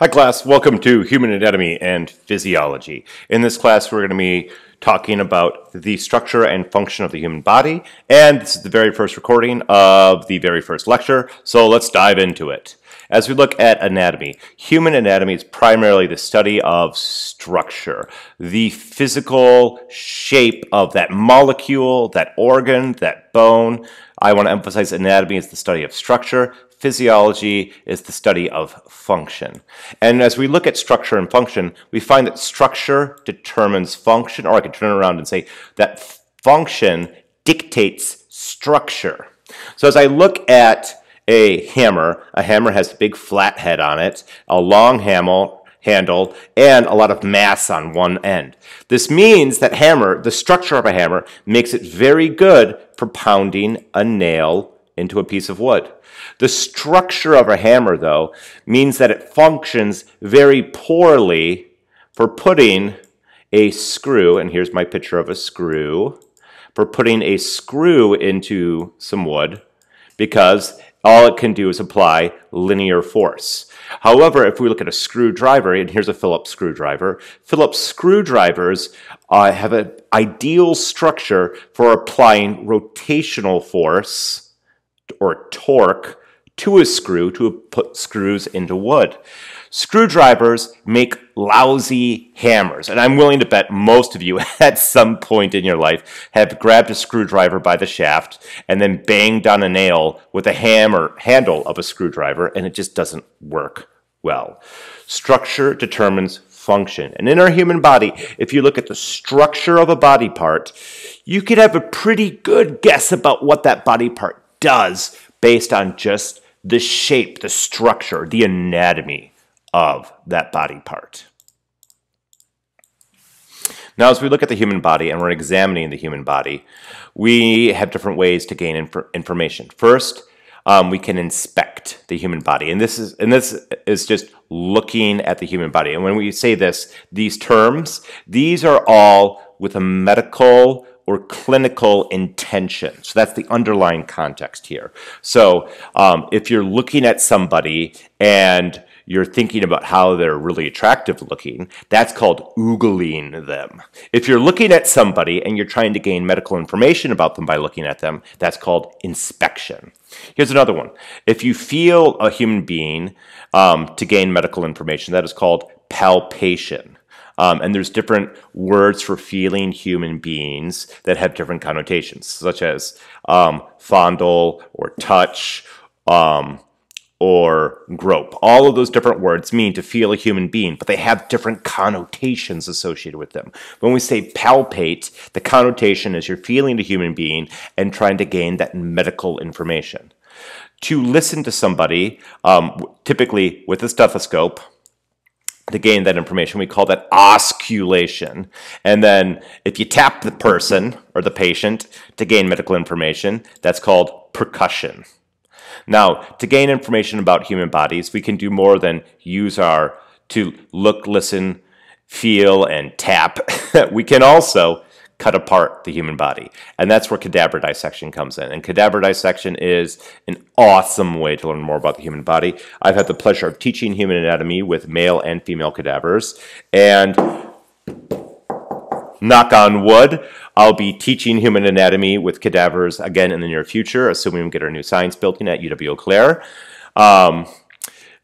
Hi class, welcome to Human Anatomy and Physiology. In this class we're going to be talking about the structure and function of the human body and this is the very first recording of the very first lecture, so let's dive into it. As we look at anatomy, human anatomy is primarily the study of structure, the physical shape of that molecule, that organ, that bone. I want to emphasize anatomy is the study of structure, physiology is the study of function. And as we look at structure and function, we find that structure determines function, or I could turn around and say that function dictates structure. So as I look at a hammer, a hammer has a big flat head on it, a long handle, handle and a lot of mass on one end. This means that hammer, the structure of a hammer, makes it very good for pounding a nail into a piece of wood. The structure of a hammer, though, means that it functions very poorly for putting a screw, and here's my picture of a screw, for putting a screw into some wood because all it can do is apply linear force. However, if we look at a screwdriver, and here's a Phillips screwdriver, Phillips screwdrivers uh, have an ideal structure for applying rotational force or torque to a screw to put screws into wood. Screwdrivers make lousy hammers, and I'm willing to bet most of you at some point in your life have grabbed a screwdriver by the shaft and then banged on a nail with a hammer handle of a screwdriver, and it just doesn't work well. Structure determines function. And in our human body, if you look at the structure of a body part, you could have a pretty good guess about what that body part does based on just the shape, the structure, the anatomy of that body part. Now, as we look at the human body and we're examining the human body, we have different ways to gain inf information. First, um, we can inspect the human body, and this is and this is just looking at the human body. And when we say this, these terms, these are all with a medical or clinical intention. So that's the underlying context here. So um, if you're looking at somebody and you're thinking about how they're really attractive looking, that's called oogling them. If you're looking at somebody and you're trying to gain medical information about them by looking at them, that's called inspection. Here's another one. If you feel a human being um, to gain medical information, that is called palpation. Um, and there's different words for feeling human beings that have different connotations, such as um, fondle or touch um, or grope. All of those different words mean to feel a human being, but they have different connotations associated with them. When we say palpate, the connotation is you're feeling a human being and trying to gain that medical information. To listen to somebody, um, typically with a stethoscope, to gain that information. We call that auscultation. And then if you tap the person or the patient to gain medical information, that's called percussion. Now, to gain information about human bodies, we can do more than use our to look, listen, feel, and tap. we can also cut apart the human body. And that's where cadaver dissection comes in. And cadaver dissection is an awesome way to learn more about the human body. I've had the pleasure of teaching human anatomy with male and female cadavers. And knock on wood, I'll be teaching human anatomy with cadavers again in the near future, assuming we get our new science building at UW Eau Claire. Um,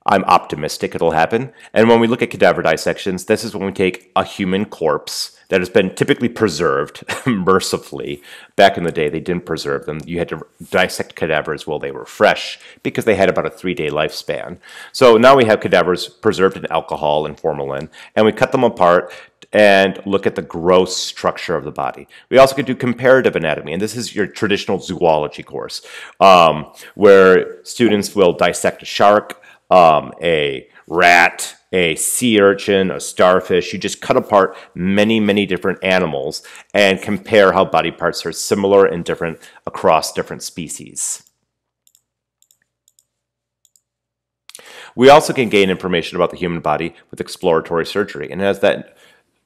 I'm optimistic it'll happen. And when we look at cadaver dissections, this is when we take a human corpse that has been typically preserved mercifully. Back in the day, they didn't preserve them. You had to dissect cadavers while they were fresh because they had about a three day lifespan. So now we have cadavers preserved in alcohol and formalin, and we cut them apart and look at the gross structure of the body. We also could do comparative anatomy, and this is your traditional zoology course, um, where students will dissect a shark, um, a rat, a sea urchin, a starfish. You just cut apart many, many different animals and compare how body parts are similar and different across different species. We also can gain information about the human body with exploratory surgery. And as that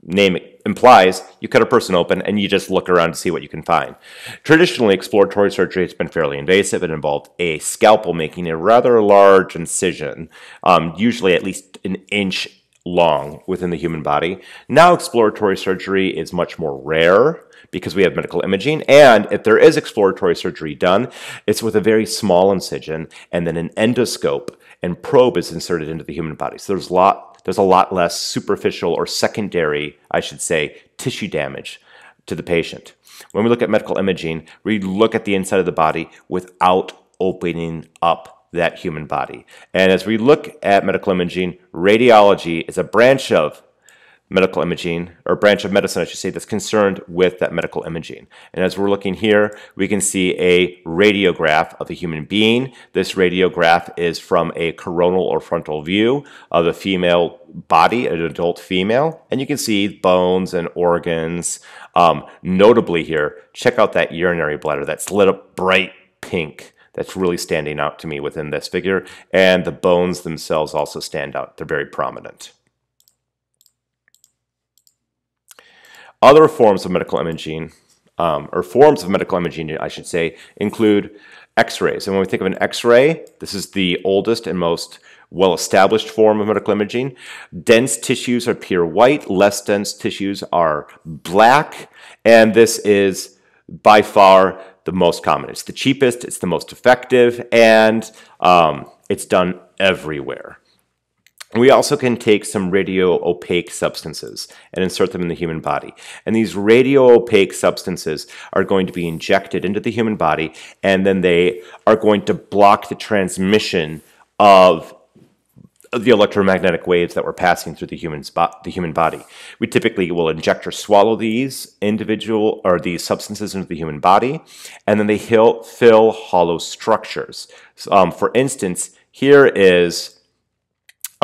name implies, you cut a person open and you just look around to see what you can find. Traditionally, exploratory surgery has been fairly invasive. It involved a scalpel making a rather large incision, um, usually at least an inch long within the human body. Now, exploratory surgery is much more rare because we have medical imaging. And if there is exploratory surgery done, it's with a very small incision and then an endoscope and probe is inserted into the human body. So there's a lot there's a lot less superficial or secondary, I should say, tissue damage to the patient. When we look at medical imaging, we look at the inside of the body without opening up that human body. And as we look at medical imaging, radiology is a branch of medical imaging, or branch of medicine, I should say, that's concerned with that medical imaging. And as we're looking here, we can see a radiograph of a human being. This radiograph is from a coronal or frontal view of a female body, an adult female, and you can see bones and organs. Um, notably here, check out that urinary bladder that's lit up bright pink that's really standing out to me within this figure. And the bones themselves also stand out. They're very prominent. Other forms of medical imaging, um, or forms of medical imaging, I should say, include x-rays. And when we think of an x-ray, this is the oldest and most well-established form of medical imaging. Dense tissues are pure white, less dense tissues are black, and this is by far the most common. It's the cheapest, it's the most effective, and um, it's done everywhere. We also can take some radio opaque substances and insert them in the human body. And these radio opaque substances are going to be injected into the human body and then they are going to block the transmission of the electromagnetic waves that we're passing through the human the human body. We typically will inject or swallow these individual or these substances into the human body, and then they fill hollow structures. Um, for instance, here is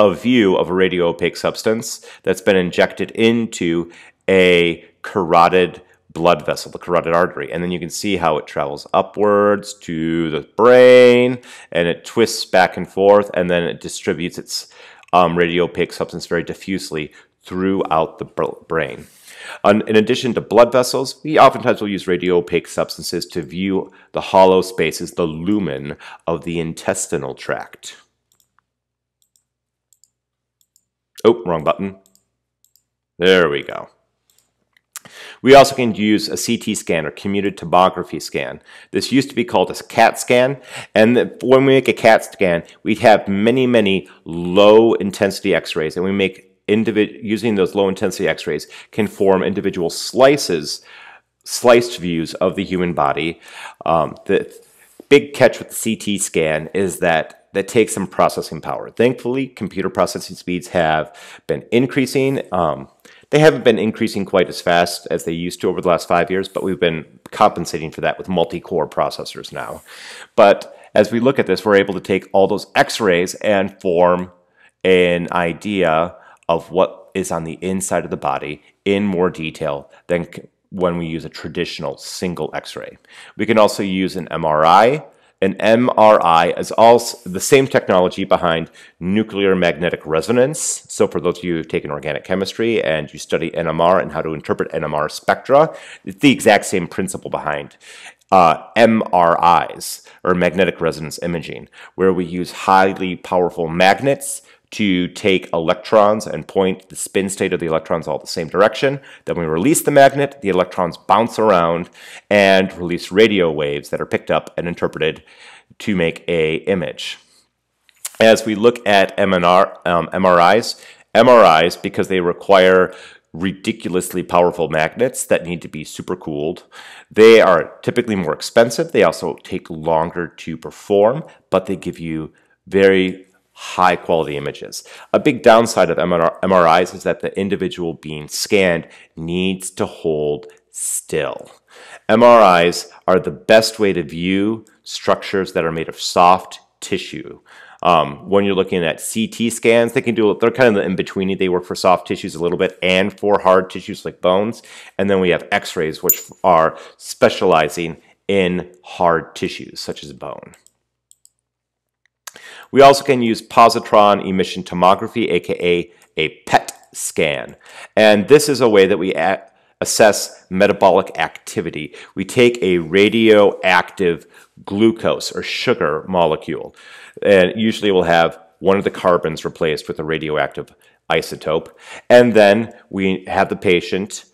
a view of a radio opaque substance that's been injected into a carotid blood vessel, the carotid artery. And then you can see how it travels upwards to the brain and it twists back and forth and then it distributes its um, radio opaque substance very diffusely throughout the brain. in addition to blood vessels, we oftentimes will use radio opaque substances to view the hollow spaces, the lumen of the intestinal tract. Oh, wrong button. There we go. We also can use a CT scan or computed tomography scan. This used to be called a CAT scan, and when we make a CAT scan, we have many, many low intensity x-rays, and we make using those low intensity x-rays can form individual slices, sliced views of the human body. Um, the big catch with the CT scan is that that takes some processing power. Thankfully, computer processing speeds have been increasing. Um, they haven't been increasing quite as fast as they used to over the last five years, but we've been compensating for that with multi-core processors now. But as we look at this, we're able to take all those x-rays and form an idea of what is on the inside of the body in more detail than when we use a traditional single x-ray. We can also use an MRI an MRI is also the same technology behind nuclear magnetic resonance. So for those of you who've taken organic chemistry and you study NMR and how to interpret NMR spectra, it's the exact same principle behind uh, MRIs, or magnetic resonance imaging, where we use highly powerful magnets to take electrons and point the spin state of the electrons all the same direction. Then we release the magnet, the electrons bounce around and release radio waves that are picked up and interpreted to make a image. As we look at MNR, um, MRIs, MRIs, because they require ridiculously powerful magnets that need to be supercooled. They are typically more expensive. They also take longer to perform, but they give you very high quality images. A big downside of MRIs is that the individual being scanned needs to hold still. MRIs are the best way to view structures that are made of soft tissue. Um, when you're looking at CT scans, they can do they're kind of in between. They work for soft tissues a little bit and for hard tissues like bones. And then we have X-rays, which are specializing in hard tissues such as bone. We also can use positron emission tomography, aka a PET scan. And this is a way that we assess metabolic activity. We take a radioactive glucose or sugar molecule, and usually we'll have one of the carbons replaced with a radioactive isotope, and then we have the patient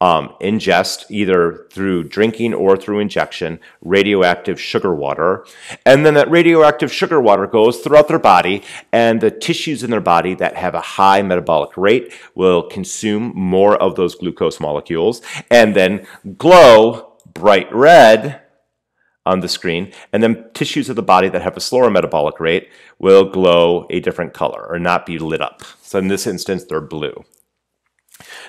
um, ingest, either through drinking or through injection, radioactive sugar water. And then that radioactive sugar water goes throughout their body, and the tissues in their body that have a high metabolic rate will consume more of those glucose molecules and then glow bright red on the screen, and then tissues of the body that have a slower metabolic rate will glow a different color or not be lit up. So in this instance, they're blue.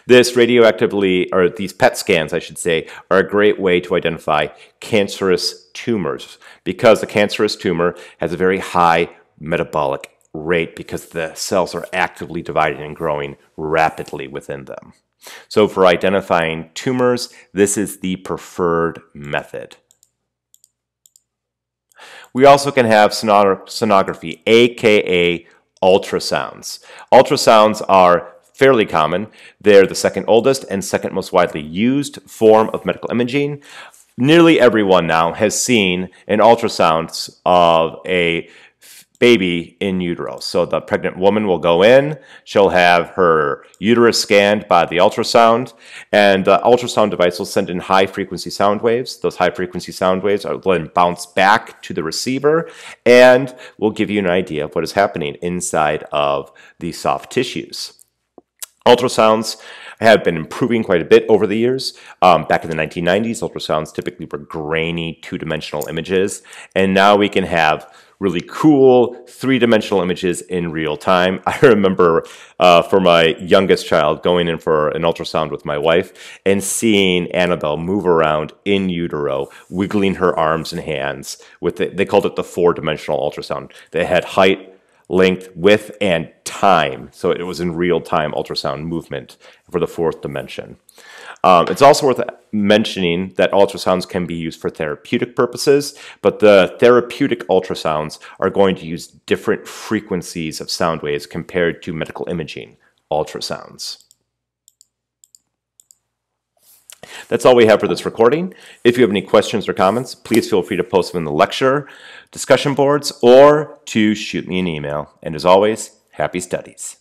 This radioactively, or these PET scans, I should say, are a great way to identify cancerous tumors because the cancerous tumor has a very high metabolic rate because the cells are actively dividing and growing rapidly within them. So for identifying tumors, this is the preferred method. We also can have sonography, aka ultrasounds. Ultrasounds are fairly common. They're the second oldest and second most widely used form of medical imaging. Nearly everyone now has seen an ultrasound of a baby in utero. So the pregnant woman will go in, she'll have her uterus scanned by the ultrasound, and the ultrasound device will send in high frequency sound waves. Those high frequency sound waves are then bounce back to the receiver and will give you an idea of what is happening inside of the soft tissues. Ultrasounds have been improving quite a bit over the years. Um, back in the 1990s, ultrasounds typically were grainy two-dimensional images, and now we can have really cool three-dimensional images in real time. I remember uh, for my youngest child going in for an ultrasound with my wife and seeing Annabelle move around in utero, wiggling her arms and hands with the, they called it the four-dimensional ultrasound. They had height, length, width, and time. So it was in real time ultrasound movement for the fourth dimension. Um, it's also worth mentioning that ultrasounds can be used for therapeutic purposes, but the therapeutic ultrasounds are going to use different frequencies of sound waves compared to medical imaging ultrasounds. That's all we have for this recording. If you have any questions or comments, please feel free to post them in the lecture, discussion boards, or to shoot me an email. And as always, happy studies.